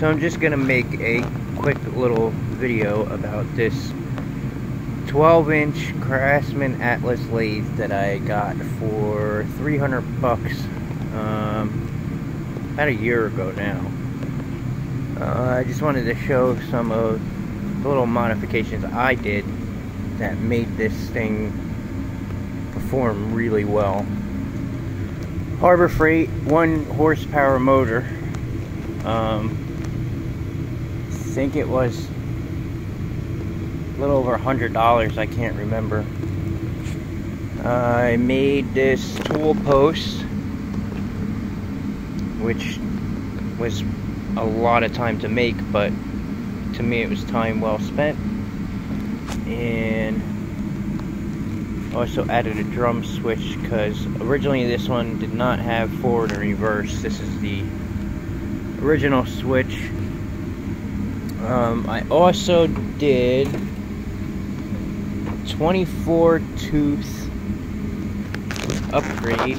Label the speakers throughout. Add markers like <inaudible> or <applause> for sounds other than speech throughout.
Speaker 1: So I'm just gonna make a quick little video about this 12 inch Craftsman Atlas lathe that I got for 300 bucks um, about a year ago now. Uh, I just wanted to show some of the little modifications I did that made this thing perform really well. Harbor Freight, one horsepower motor. Um, think it was a little over a hundred dollars. I can't remember. I made this tool post, which was a lot of time to make, but to me it was time well spent. And also added a drum switch because originally this one did not have forward and reverse. This is the original switch. Um, I also did 24 tooth upgrade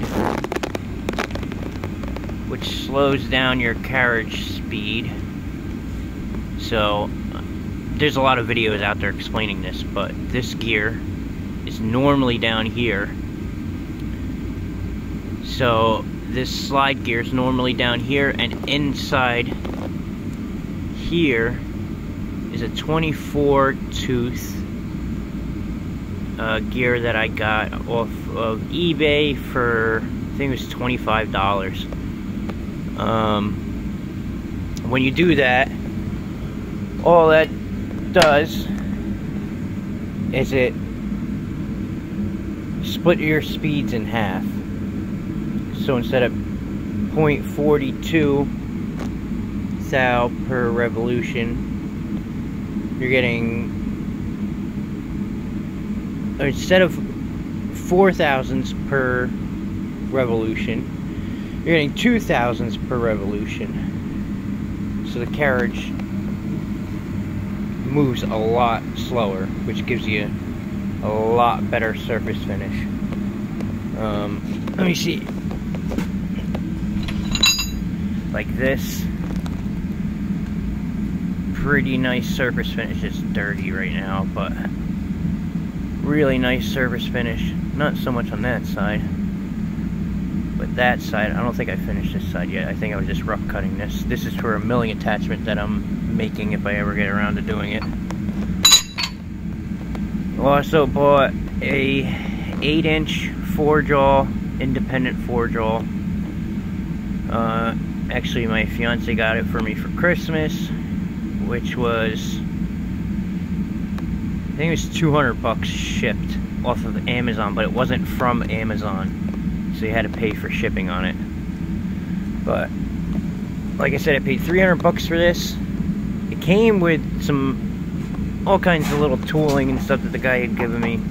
Speaker 1: which slows down your carriage speed. So there's a lot of videos out there explaining this, but this gear is normally down here. So this slide gear is normally down here and inside here a 24 tooth uh, gear that I got off of eBay for I think it was $25 um, when you do that all that does is it split your speeds in half. So instead of 0.42 thou per revolution, you're getting instead of four thousandths per revolution, you're getting two thousandths per revolution. So the carriage moves a lot slower, which gives you a lot better surface finish. Um, let me see. Like this. Pretty nice surface finish. It's dirty right now, but really nice surface finish. Not so much on that side. But that side, I don't think I finished this side yet. I think I was just rough cutting this. This is for a milling attachment that I'm making if I ever get around to doing it. Also bought a 8 inch 4 jaw, independent 4 jaw. Uh, actually my fiance got it for me for Christmas, which was, I think it was 200 bucks shipped off of Amazon, but it wasn't from Amazon. So you had to pay for shipping on it. But, like I said, I paid 300 bucks for this. It came with some all kinds of little tooling and stuff that the guy had given me.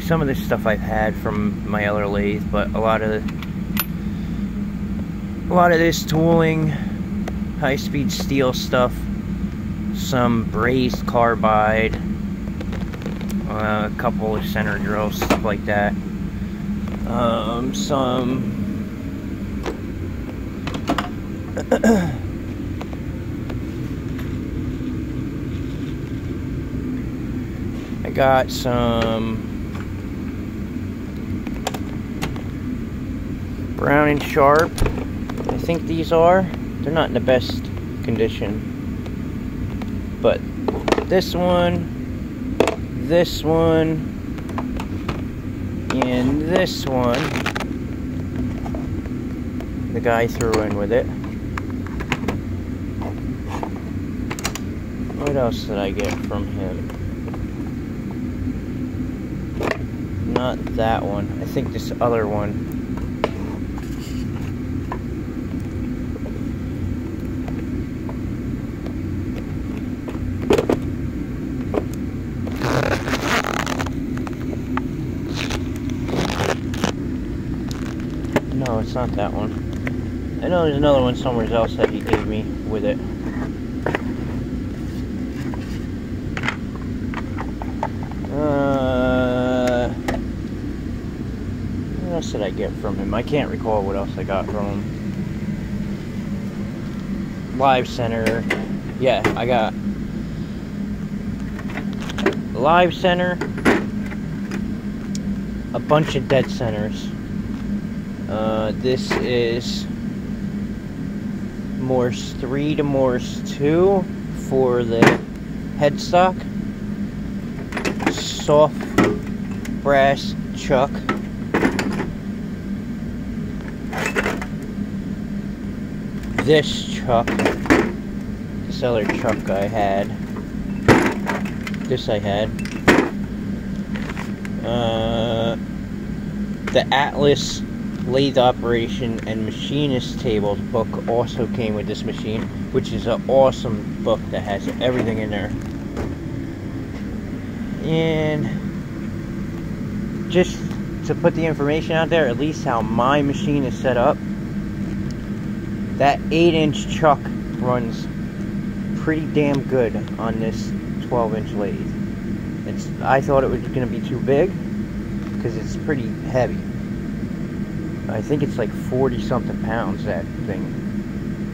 Speaker 1: Some of this stuff I've had from my other lathe, but a lot of a lot of this tooling, high-speed steel stuff, some brazed carbide, uh, a couple of center drills, stuff like that. Um, some <coughs> I got some Brown and Sharpe. I think these are. They're not in the best condition. But this one, this one, and this one, the guy threw in with it. What else did I get from him? not that one. I think this other one. It's not that one. I know there's another one somewhere else that he gave me with it. Uh, what else did I get from him? I can't recall what else I got from him. live center. Yeah, I got live center, a bunch of dead centers. Uh, this is Morse 3 to Morse 2 for the headstock. Soft brass chuck. This chuck, this other chuck I had, this I had, uh, the Atlas lathe operation and machinist tables book also came with this machine which is an awesome book that has everything in there. And just to put the information out there at least how my machine is set up that 8 inch chuck runs pretty damn good on this 12 inch lathe. It's I thought it was going to be too big because it's pretty heavy I think it's like 40 something pounds, that thing.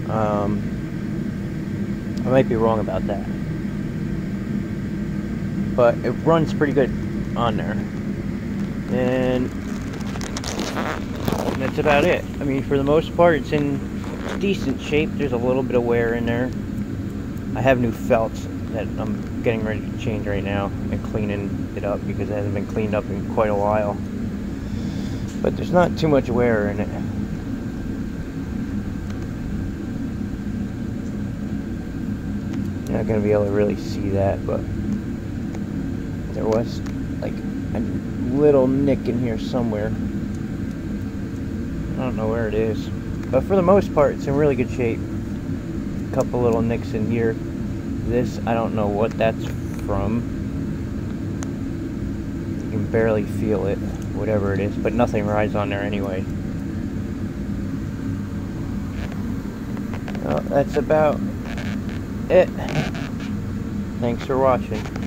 Speaker 1: Um, I might be wrong about that. But it runs pretty good on there. And that's about it. I mean, for the most part, it's in decent shape. There's a little bit of wear in there. I have new felts that I'm getting ready to change right now and cleaning it up because it hasn't been cleaned up in quite a while but there's not too much wear in it. You're not going to be able to really see that, but there was like a little nick in here somewhere. I don't know where it is. But for the most part, it's in really good shape. A couple little nicks in here. This, I don't know what that's from. Barely feel it whatever it is, but nothing rides on there anyway. Well, that's about it. Thanks for watching.